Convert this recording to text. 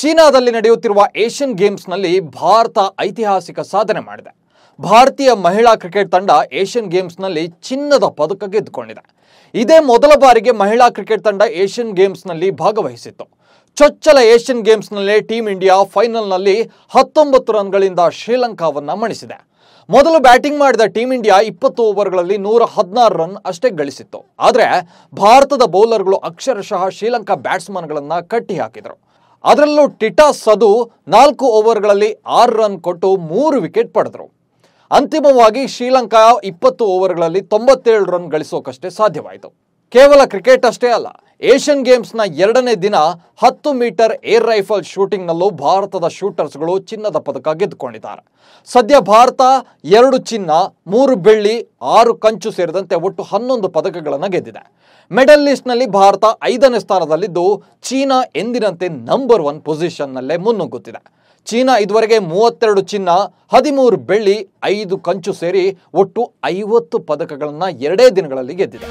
ಚೀನಾದಲ್ಲಿ ನಡೆಯುತ್ತಿರುವ ಏಷ್ಯನ್ ಗೇಮ್ಸ್ನಲ್ಲಿ ಭಾರತ ಐತಿಹಾಸಿಕ ಸಾಧನೆ ಮಾಡಿದೆ. ಭಾರತೀಯ ಮಹಿಳಾ ಕ್ರಿಕೆಟ್ ತಂಡ ಏಷ್ಯನ್ ಗೇಮ್ಸ್ನಲ್ಲಿ ಚಿನ್ನದ ಪದಕ ಗೆದ್ದುಕೊಂಡಿದೆ. ಇದೇ ಮೊದಲ ಬಾರಿಗೆ ಮಹಿಳಾ ಕ್ರಿಕೆಟ್ ತಂಡ ಏಷ್ಯನ್ ಗೇಮ್ಸ್ನಲ್ಲಿ ಭಾಗವಹಿಸಿತ್ತು. ಚೊಚ್ಚಲ ಏಷ್ಯನ್ ಗೇಮ್ಸ್ನಲ್ಲಿ ಟೀಂ ಇಂಡಿಯಾ ಫೈನಲ್ನಲ್ಲಿ ಹತ್ತೊಂಬತ್ತು ರನ್ಗಳಿಂದ ಶ್ರೀಲಂಕಾವನ್ನು ಮಣಿಸಿದೆ. ಮೊದಲು ಬ್ಯಾಟಿಂಗ್ ಮಾಡಿದ ಟೀಂ ಇಂಡಿಯಾ ಇಪ್ಪತ್ತು ಓವರ್ಗಳಲ್ಲಿ ನೂರ ಹದಿನಾರು ರನ್ ಅಷ್ಟೇ ಗಳಿಸಿತ್ತು. ಆದರೆ ಭಾರತದ ಬೌಲರ್ಗಳು ಅಕ್ಷರಶಃ ಶ್ರೀಲಂಕಾ ಬ್ಯಾಟ್ಸ್ಮನ್ಗಳನ್ನು ಕಟ್ಟಿ ಹಾಕಿದರು ಅದರಲ್ಲೂ ಟಿಟಾ ಸದು ನಾಲ್ಕು ಓವರ್ಗಳಲ್ಲಿ ಆರು ರನ್ ಕೊಟ್ಟು ಮೂರು ವಿಕೆಟ್ ಪಡೆದರು. ಅಂತಿಮವಾಗಿ ಶ್ರೀಲಂಕಾ ಇಪ್ಪತ್ತು ಓವರ್ಗಳಲ್ಲಿ ತೊಂಬತ್ತೇಳು ರನ್ ಗಳಿಸೋಕಷ್ಟೇ ಸಾಧ್ಯವಾಯಿತು. ಕೇವಲ ಕ್ರಿಕೆಟ್ ಅಷ್ಟೇ ಅಲ್ಲ ಏಷ್ಯನ್ ಗೇಮ್ಸ್ನ ಎರಡನೇ ದಿನ ಹತ್ತು ಮೀಟರ್ ಏರ್ ರೈಫಲ್ ಶೂಟಿಂಗ್ನಲ್ಲೂ ಭಾರತದ ಶೂಟರ್ಸ್ಗಳು ಚಿನ್ನದ ಪದಕ ಗೆದ್ದುಕೊಂಡಿದ್ದಾರೆ. ಸದ್ಯ ಭಾರತ ಎರಡು ಚಿನ್ನ, ಮೂರು ಬೆಳ್ಳಿ, ಆರು ಕಂಚು ಸೇರಿದಂತೆ ಒಟ್ಟು ಹನ್ನೊಂದು ಪದಕಗಳನ್ನು ಗೆದ್ದಿದೆ. ಮೆಡಲ್ ಲಿಸ್ಟ್ನಲ್ಲಿ ಭಾರತ ಐದನೇ ಸ್ಥಾನದಲ್ಲಿದ್ದು ಚೀನಾ ಎಂದಿನಂತೆ ನಂಬರ್ ಒನ್ ಪೊಸಿಷನ್ನಲ್ಲೇ ಮುನ್ನುಗ್ಗುತ್ತಿದೆ. ಚೀನಾ ಇದುವರೆಗೆ ಮೂವತ್ತೆರಡು ಚಿನ್ನ, ಹದಿಮೂರು ಬೆಳ್ಳಿ, ಐದು ಕಂಚು ಸೇರಿ ಒಟ್ಟು ಐವತ್ತು ಪದಕಗಳನ್ನು ಎರಡೇ ದಿನಗಳಲ್ಲಿ ಗೆದ್ದಿದೆ.